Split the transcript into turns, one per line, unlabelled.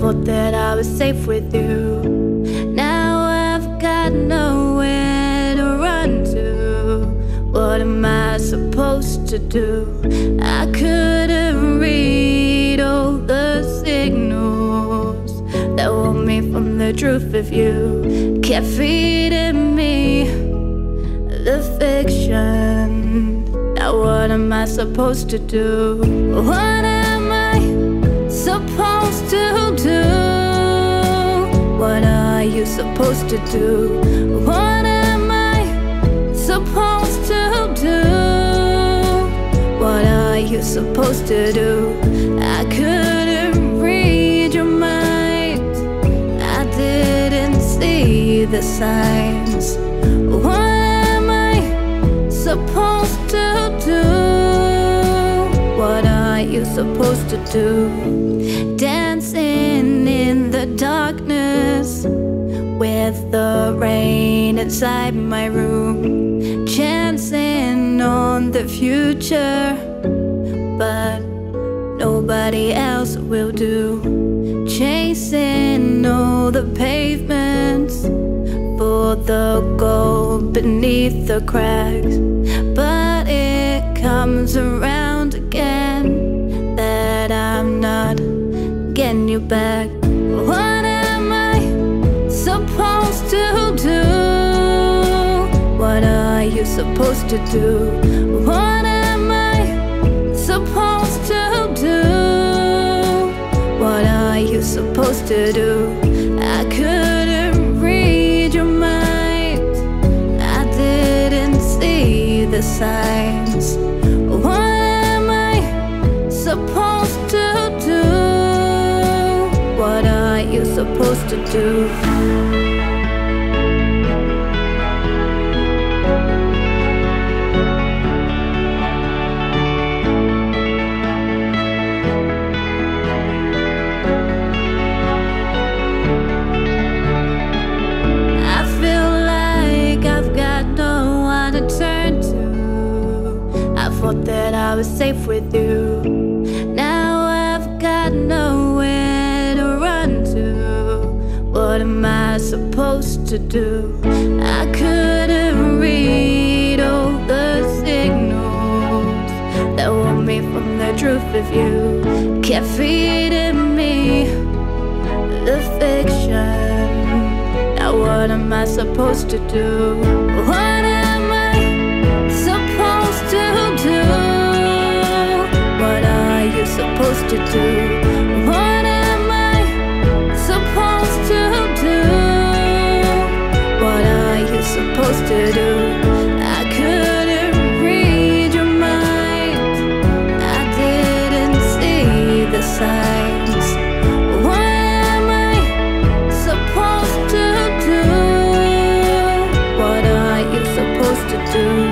thought that I was safe with you. Now I've got nowhere to run to. What am I supposed to do? I couldn't read all the signals that warned me from the truth of you. Kept feeding me the fiction. Now, what am I supposed to do? What supposed to do? What am I supposed to do? What are you supposed to do? I couldn't read your mind. I didn't see the signs. What am I supposed to do? What are you supposed to do? Dancing in the darkness the rain inside my room, chancing on the future, but nobody else will do. Chasing all the pavements for the gold beneath the cracks, but it comes around again that I'm not getting you back. You supposed to do? What am I supposed to do? What are you supposed to do? I couldn't read your mind. I didn't see the signs. What am I supposed to do? What are you supposed to do? Was safe with you. Now I've got nowhere to run to. What am I supposed to do? I couldn't read all the signals that warned me from the truth of you. Kept feeding me the fiction. Now what am I supposed to do? Are you supposed to do?